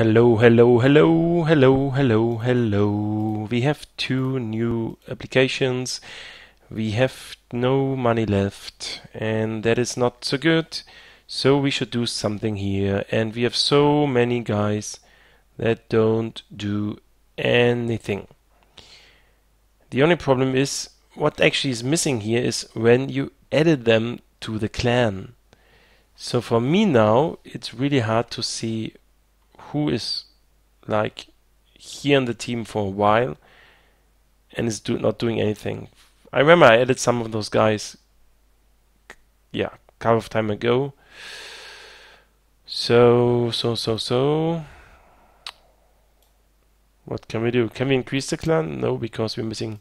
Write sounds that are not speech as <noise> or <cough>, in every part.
Hello, hello, hello, hello, hello, hello. We have two new applications. We have no money left, and that is not so good. So we should do something here. And we have so many guys that don't do anything. The only problem is what actually is missing here is when you added them to the clan. So for me now, it's really hard to see who is like here in the team for a while and is do, not doing anything. I remember I added some of those guys, yeah, a couple of time ago. So, so, so, so. What can we do? Can we increase the clan? No, because we're missing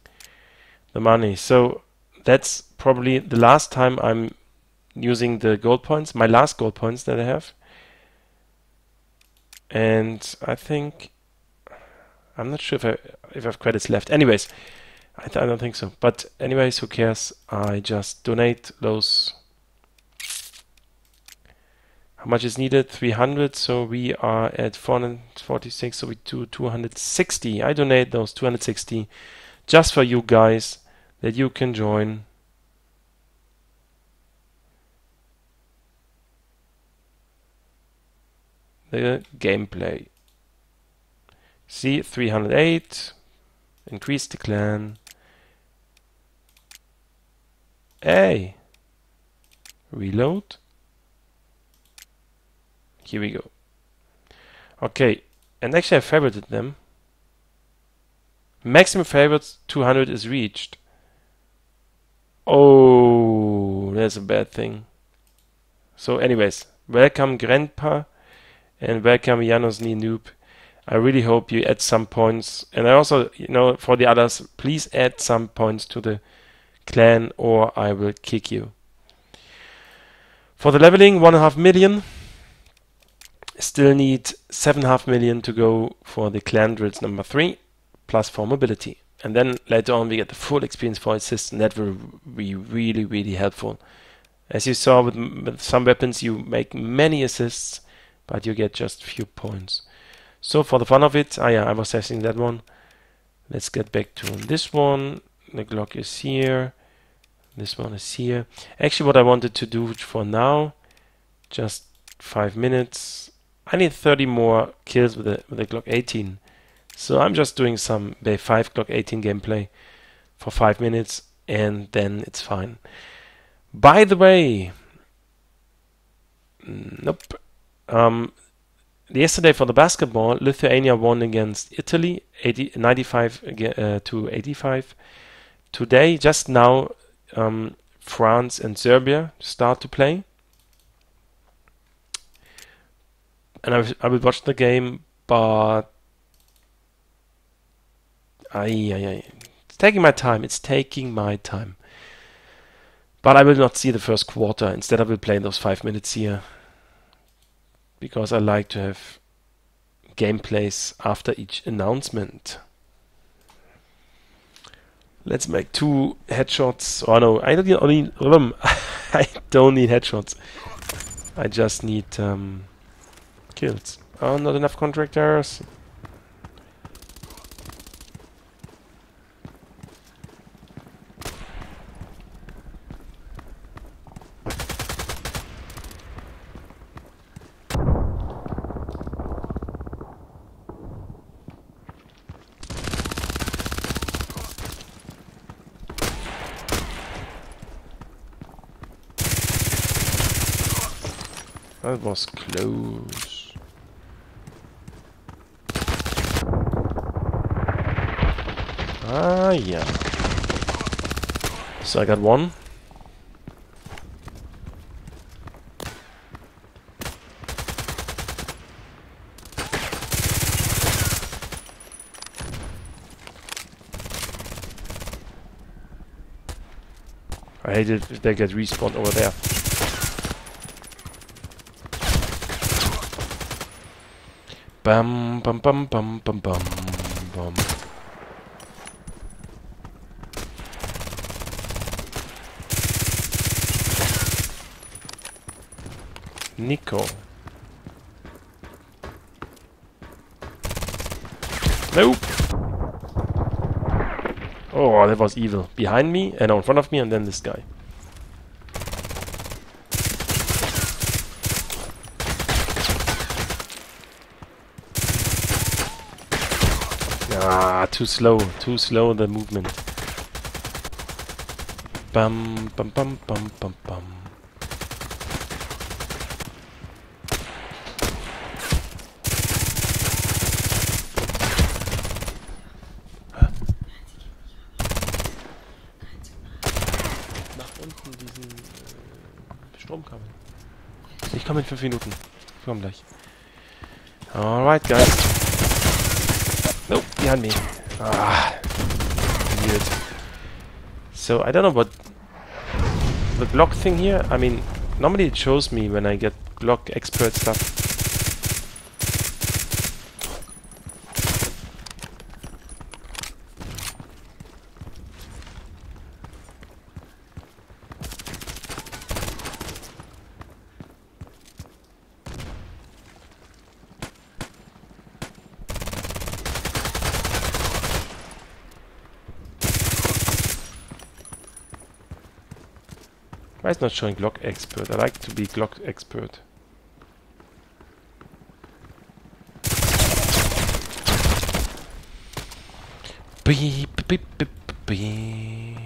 the money. So that's probably the last time I'm using the gold points, my last gold points that I have. And I think I'm not sure if I if I have credits left. Anyways, I, I don't think so. But anyways, who cares? I just donate those. How much is needed? 300. So we are at 446. So we do 260. I donate those 260 just for you guys that you can join. The gameplay. C308, increase the clan. A. Reload. Here we go. Okay, and actually I favorited them. Maximum favorites 200 is reached. Oh, that's a bad thing. So anyways, welcome grantbla and welcome Janos Noob. I really hope you add some points. And I also, you know, for the others, please add some points to the clan or I will kick you. For the leveling, one and a half million. Still need seven and a half million to go for the clan drills number three, plus for mobility. And then later on we get the full experience for assist, and that will be really, really helpful. As you saw with, with some weapons, you make many assists, but you get just a few points. So for the fun of it, ah yeah, I was testing that one. Let's get back to this one. The Glock is here. This one is here. Actually, what I wanted to do for now, just five minutes. I need 30 more kills with the, with the Glock 18. So I'm just doing some Bay 5 Glock 18 gameplay for five minutes and then it's fine. By the way, nope. Um, yesterday for the basketball, Lithuania won against Italy, 80, 95 uh, to 85. Today, just now, um, France and Serbia start to play. And I, I will watch the game, but I, I, it's taking my time. It's taking my time. But I will not see the first quarter. Instead, I will play those five minutes here because I like to have gameplays after each announcement. Let's make two headshots. Oh no, I don't need, I <laughs> don't need headshots. I just need um, kills. Oh, not enough contractors. That was close. Ah, yeah. So I got one. I hate it if they get respawned over there. Bum bum bum bum bum bum bum. Nico. Nope. Oh, that was evil. Behind me, and in front of me, and then this guy. Ah, too slow. Too slow the movement. Bum, bum, bum. Nach unten diesen äh, Stromkabel. Ich komme in fünf Minuten. Ich komme gleich. Alright, guys. Nope, behind me. Ah, weird. So, I don't know what... The Glock thing here, I mean, normally it shows me when I get Glock expert stuff. Why is not showing Glock expert? I like to be Glock expert. Beep, beep, beep, beep.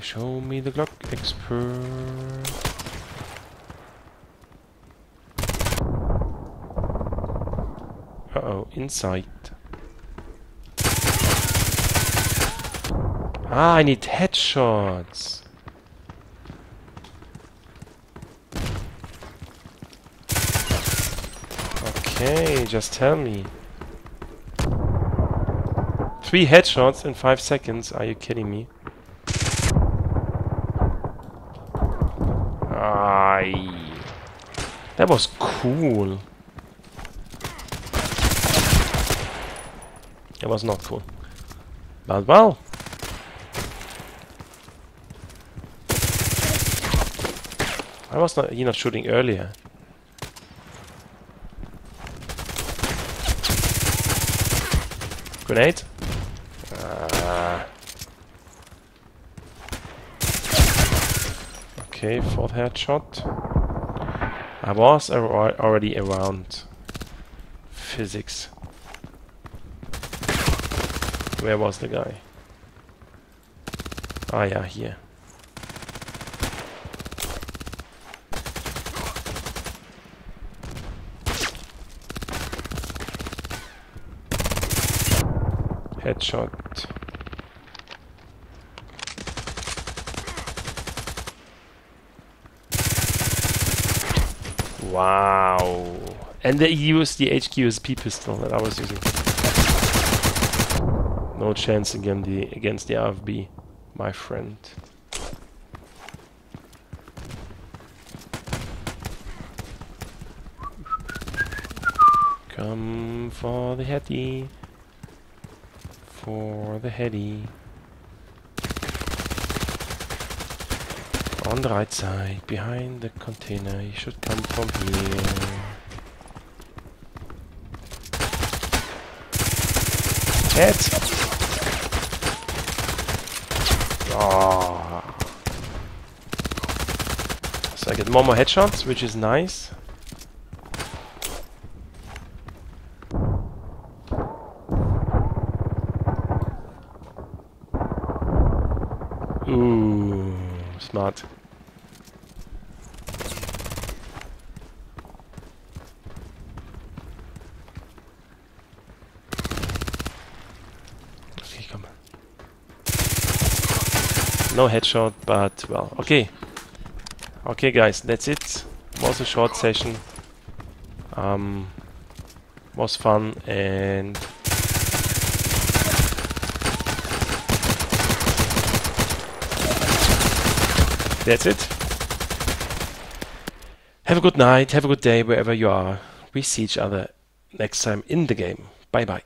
Show me the Glock expert. Uh oh, inside. Ah, I need headshots. Okay, just tell me. Three headshots in five seconds, are you kidding me? Aye. That was cool. It was not cool. But well. I was not, you not shooting earlier. Grenade. Uh, okay, fourth headshot. I was ar already around physics. Where was the guy? Ah yeah, here. Headshot. Wow. And they used the HQSP pistol that I was using. No chance against the against the AFB, my friend. Come for the heady. For the heady. On the right side, behind the container. He should come from here. Head! Oh. So I get more more headshots, which is nice. Okay, come on. No headshot, but well, okay. Okay, guys, that's it. Was a short session. Um, was fun and That's it. Have a good night, have a good day wherever you are. We see each other next time in the game. Bye bye.